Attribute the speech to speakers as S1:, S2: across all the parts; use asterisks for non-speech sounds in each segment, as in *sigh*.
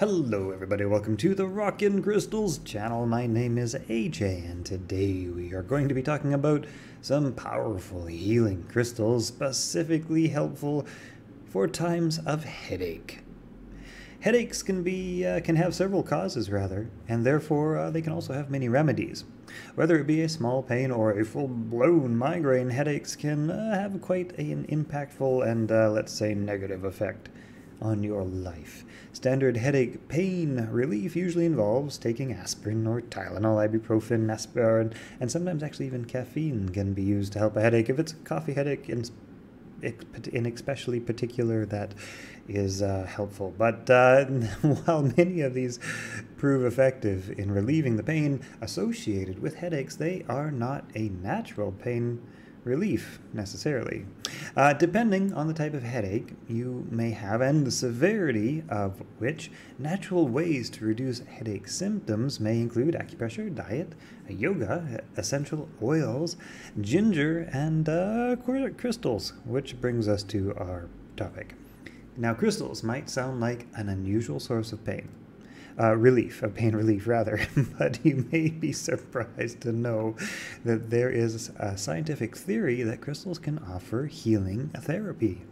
S1: Hello everybody, welcome to the Rock'n Crystals channel. My name is AJ and today we are going to be talking about some powerful healing crystals specifically helpful for times of headache. Headaches can be uh, can have several causes rather, and therefore uh, they can also have many remedies. Whether it be a small pain or a full-blown migraine, headaches can uh, have quite an impactful and uh, let's say negative effect on your life. Standard headache pain relief usually involves taking aspirin or Tylenol, ibuprofen, aspirin, and sometimes actually even caffeine can be used to help a headache. If it's a coffee headache, in, in especially particular, that is uh, helpful. But uh, *laughs* while many of these prove effective in relieving the pain associated with headaches, they are not a natural pain relief necessarily. Uh, depending on the type of headache you may have and the severity of which, natural ways to reduce headache symptoms may include acupressure, diet, yoga, essential oils, ginger, and uh, crystals, which brings us to our topic. Now, crystals might sound like an unusual source of pain uh, relief, of pain relief rather. *laughs* but you may be surprised to know that there is a scientific theory that crystals can offer healing therapy.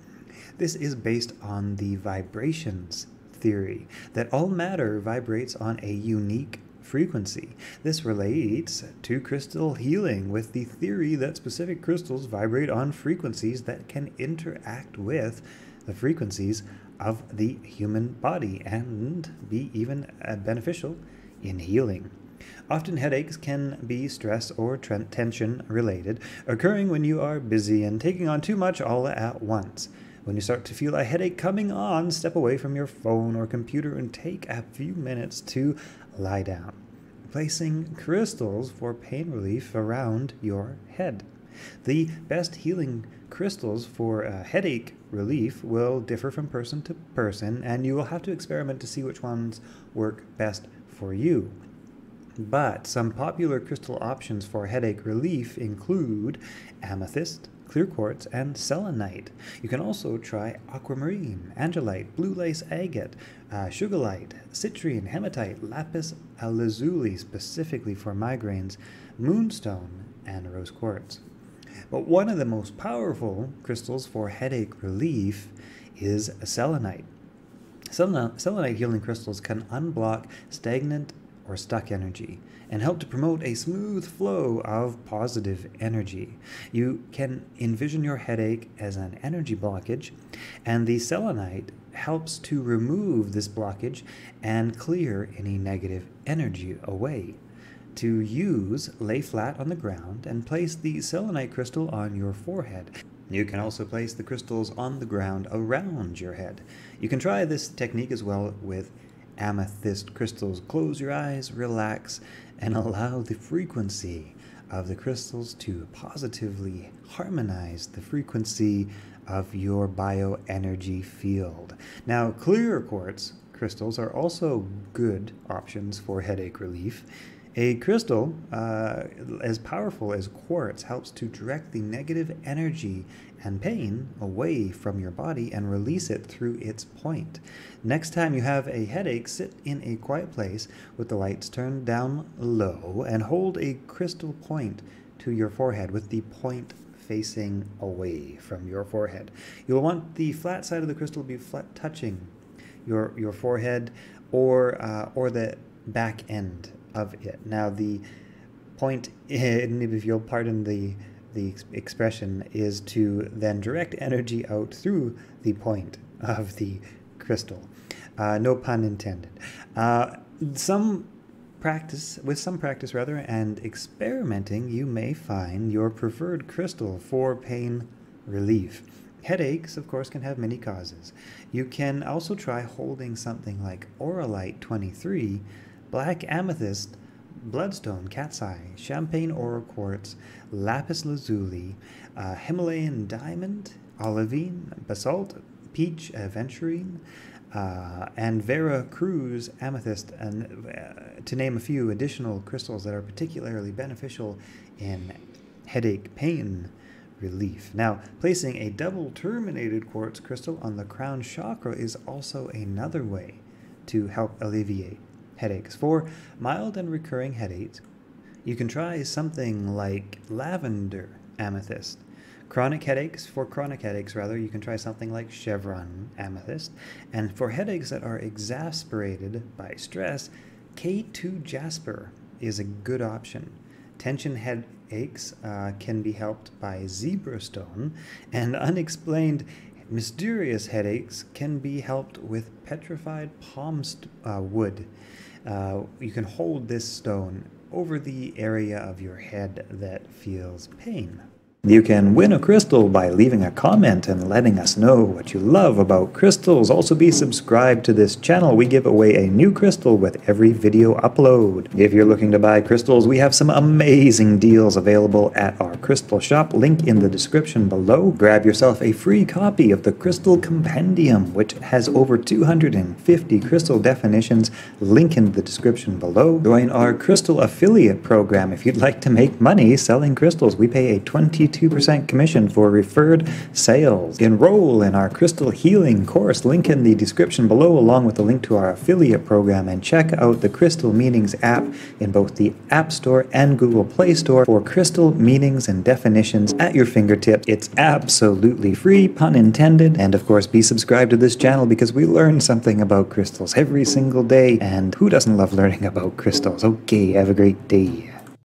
S1: This is based on the vibrations theory, that all matter vibrates on a unique frequency. This relates to crystal healing with the theory that specific crystals vibrate on frequencies that can interact with the frequencies of the human body and be even uh, beneficial in healing. Often headaches can be stress or tension related, occurring when you are busy and taking on too much all at once. When you start to feel a headache coming on, step away from your phone or computer and take a few minutes to lie down, placing crystals for pain relief around your head. The best healing crystals for uh, headache relief will differ from person to person, and you will have to experiment to see which ones work best for you. But some popular crystal options for headache relief include amethyst, clear quartz, and selenite. You can also try aquamarine, angelite, blue lace agate, uh, sugilite, citrine, hematite, lapis lazuli, specifically for migraines, moonstone, and rose quartz. But one of the most powerful crystals for headache relief is selenite. Selenite healing crystals can unblock stagnant or stuck energy and help to promote a smooth flow of positive energy. You can envision your headache as an energy blockage, and the selenite helps to remove this blockage and clear any negative energy away to use, lay flat on the ground and place the selenite crystal on your forehead. You can also place the crystals on the ground around your head. You can try this technique as well with amethyst crystals. Close your eyes, relax, and *laughs* allow the frequency of the crystals to positively harmonize the frequency of your bioenergy field. Now, clear quartz crystals are also good options for headache relief. A crystal uh, as powerful as quartz helps to direct the negative energy and pain away from your body and release it through its point. Next time you have a headache, sit in a quiet place with the lights turned down low and hold a crystal point to your forehead with the point facing away from your forehead. You'll want the flat side of the crystal to be flat touching your your forehead or uh, or the back end of it. Now, the point, if you'll pardon the the expression, is to then direct energy out through the point of the crystal. Uh, no pun intended. Uh, some practice, with some practice rather, and experimenting, you may find your preferred crystal for pain relief. Headaches, of course, can have many causes. You can also try holding something like Auralite 23 black amethyst, bloodstone, cat's eye, champagne aura quartz, lapis lazuli, uh, Himalayan diamond, olivine, basalt, peach aventurine, uh, and Vera Cruz amethyst, and uh, to name a few additional crystals that are particularly beneficial in headache pain relief. Now, placing a double terminated quartz crystal on the crown chakra is also another way to help alleviate headaches. For mild and recurring headaches, you can try something like lavender amethyst. Chronic headaches, for chronic headaches rather, you can try something like chevron amethyst. And for headaches that are exasperated by stress, K2 jasper is a good option. Tension headaches uh, can be helped by zebra stone, and unexplained mysterious headaches can be helped with petrified palm uh, wood. Uh, you can hold this stone over the area of your head that feels pain. You can win a crystal by leaving a comment and letting us know what you love about crystals. Also be subscribed to this channel. We give away a new crystal with every video upload. If you're looking to buy crystals, we have some amazing deals available at our crystal shop. Link in the description below. Grab yourself a free copy of the Crystal Compendium, which has over 250 crystal definitions. Link in the description below. Join our crystal affiliate program if you'd like to make money selling crystals. We pay a 20 2% commission for referred sales. Enroll in our Crystal Healing course, link in the description below, along with a link to our affiliate program, and check out the Crystal Meanings app in both the App Store and Google Play Store for crystal meanings and definitions at your fingertips. It's absolutely free, pun intended, and of course, be subscribed to this channel because we learn something about crystals every single day, and who doesn't love learning about crystals? Okay, have a great day.